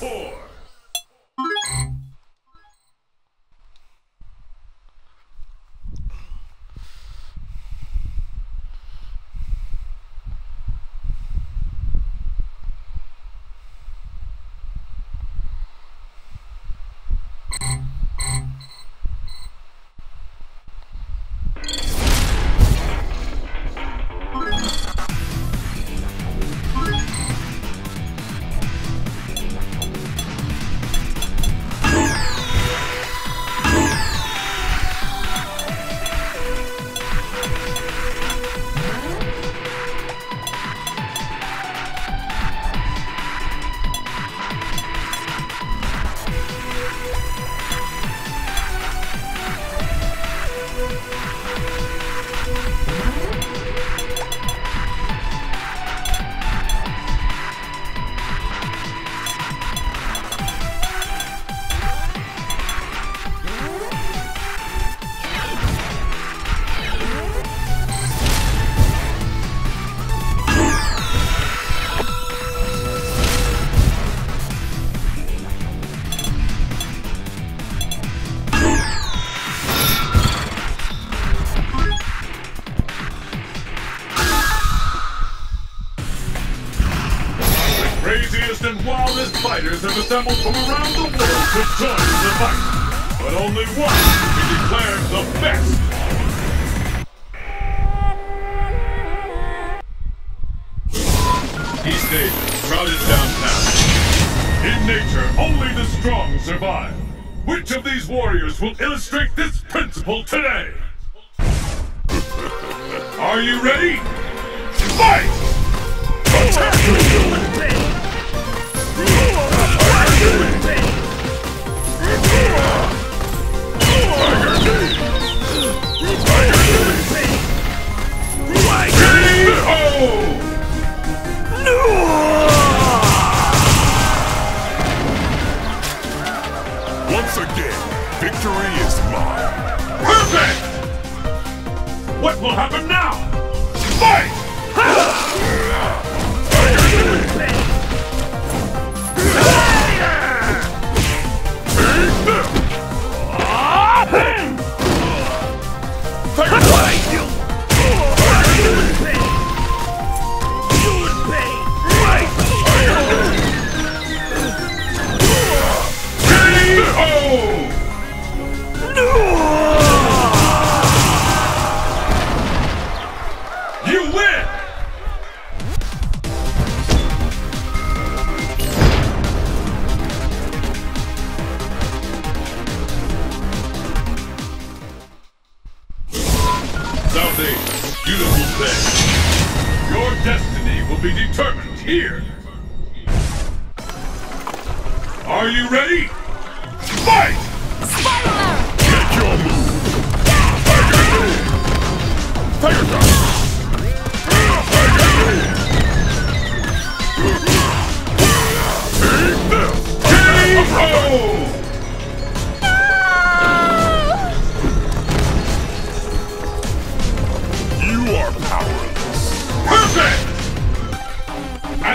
four. Fighters have assembled from around the world to join the fight. But only one be declared the best. East Asia, crowded downtown. In nature, only the strong survive. Which of these warriors will illustrate this principle today? Are you ready? Fight! Once again, victory is mine. Perfect! What will happen now? Fight! Thing. Your destiny will be determined here. Are you ready? Fight! Get your move. Tiger move. Tiger drop. Tiger move. Take this. KO!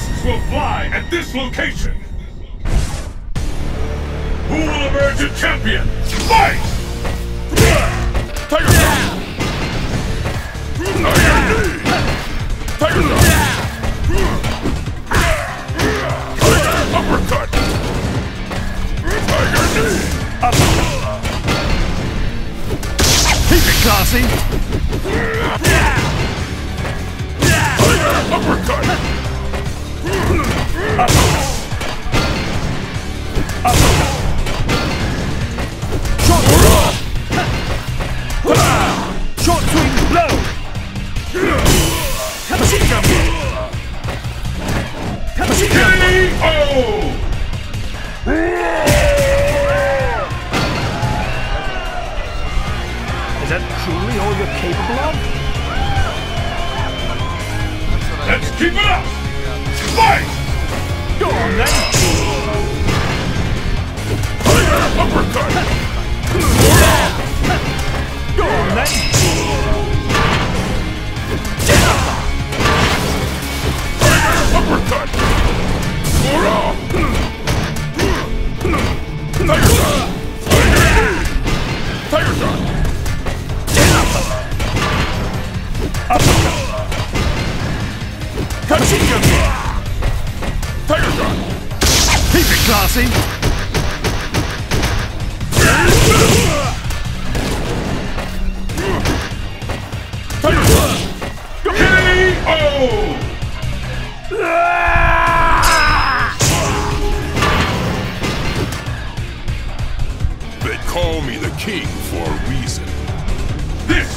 Construction. Will fly at this location. Who will emerge a champion? Fight! Tiger drop. Tiger uppercut. Tiger knee. Keep it classy. Uppercut. Short swing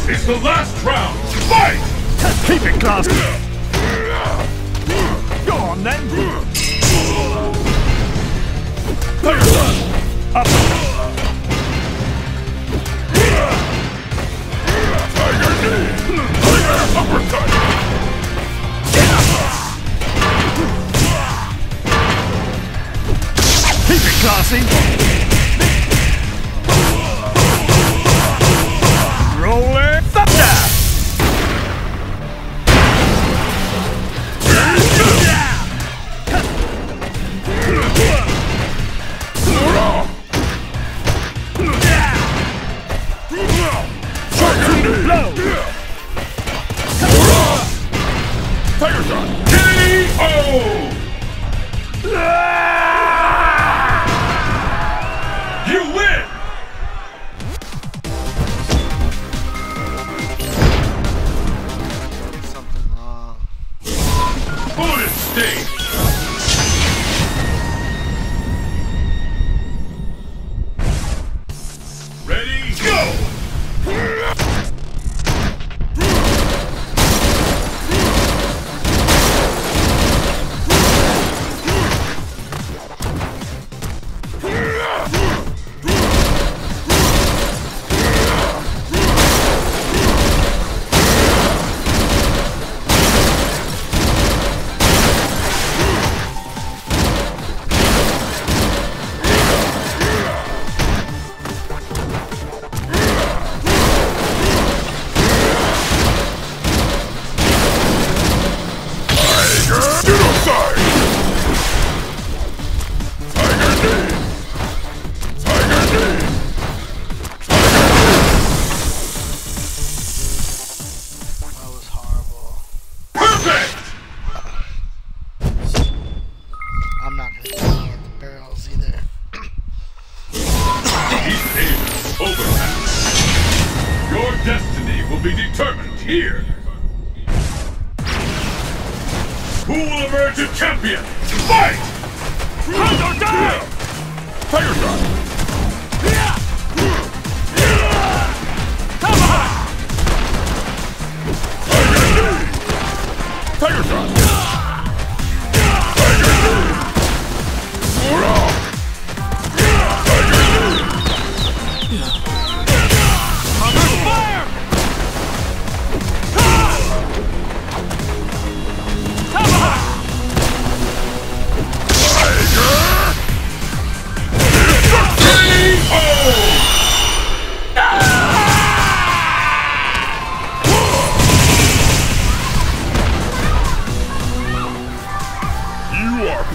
This is the last round! Fight! Keep it classy! Go on then! Up! Tiger knee! Tiger uppercut! Keep it classy!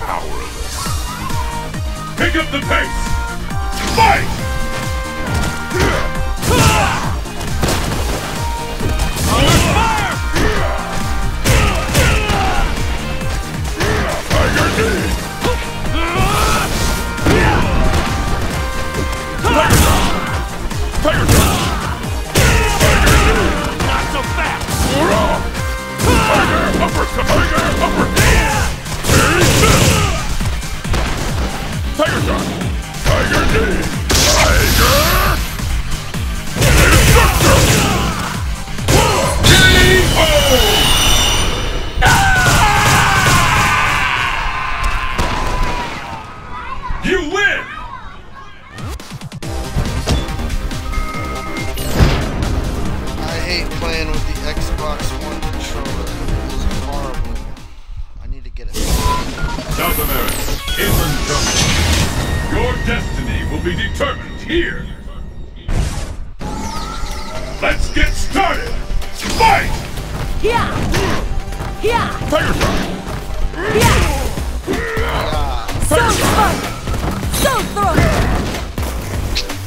powerless. Pick up the pace! Fight! Fire! Tiger Tiger Not so fast! Tiger! Uppercut! Tiger! Uppercut! Tiger Knee!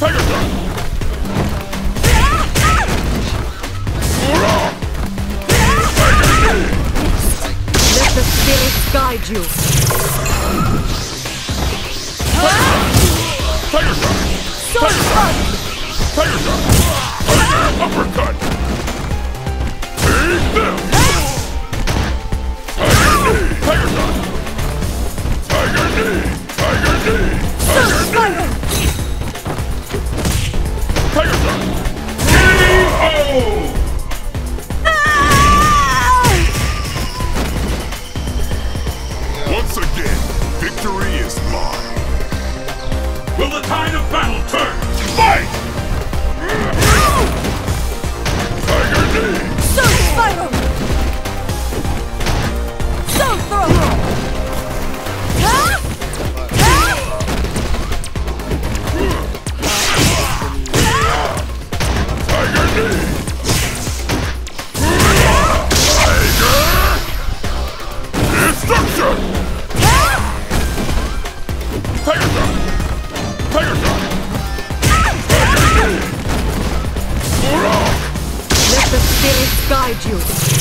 Let the guide you. Tiger Shot! Tiger Shot! Tiger Shot! Uppercut! Take them! Tiger's Eye! guide you.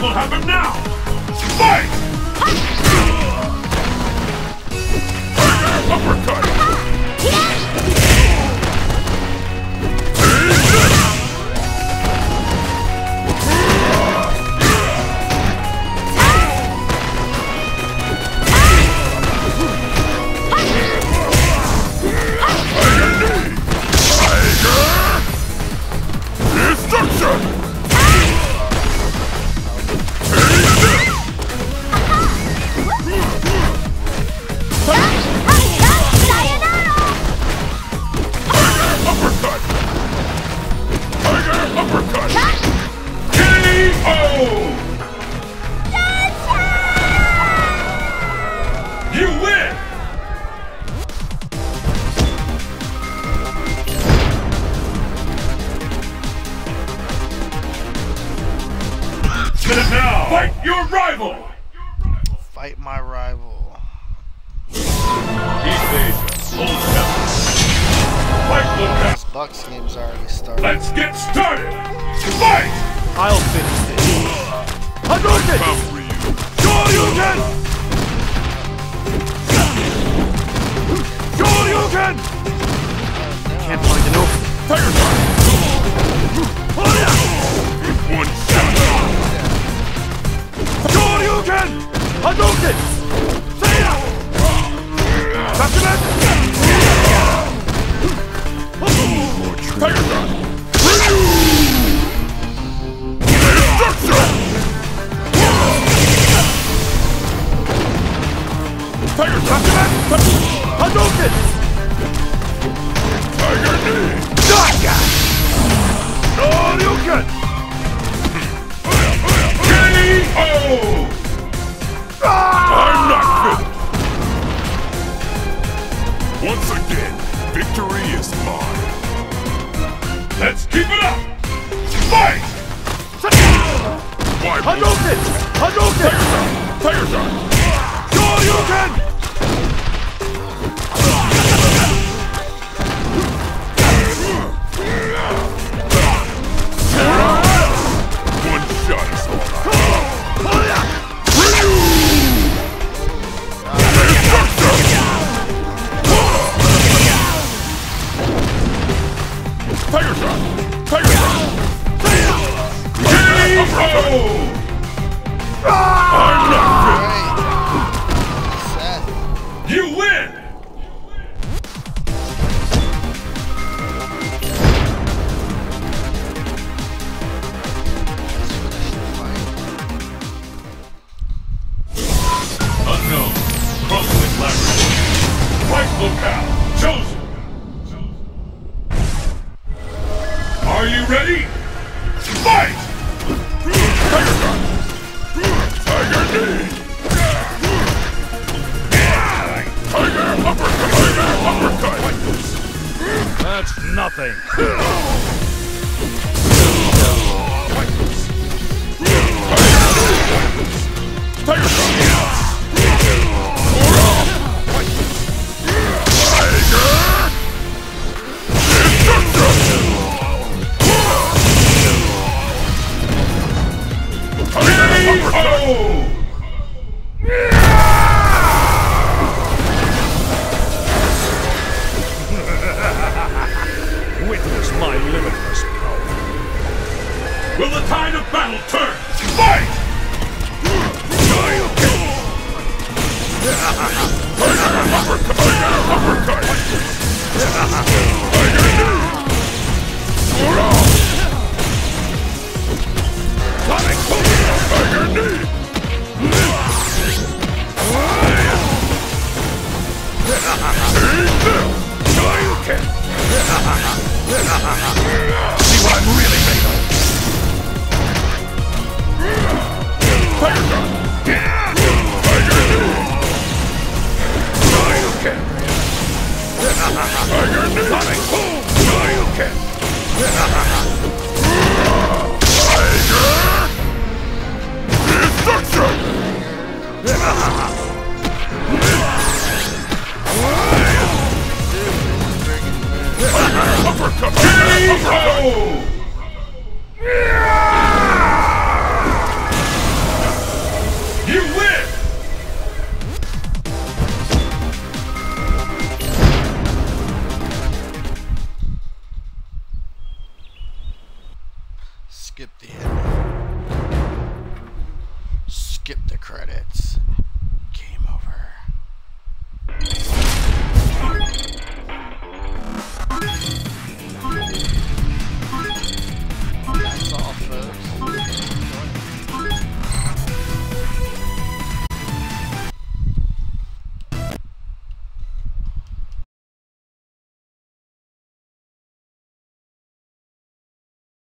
will happen now! Fight! Tiger Shot! Go, you can! Are you ready? Fight! Tiger Gun! Tiger Knee! Tiger Uppercut! Tiger Uppercut! That's nothing! Tiger Gun! Tiger Gun!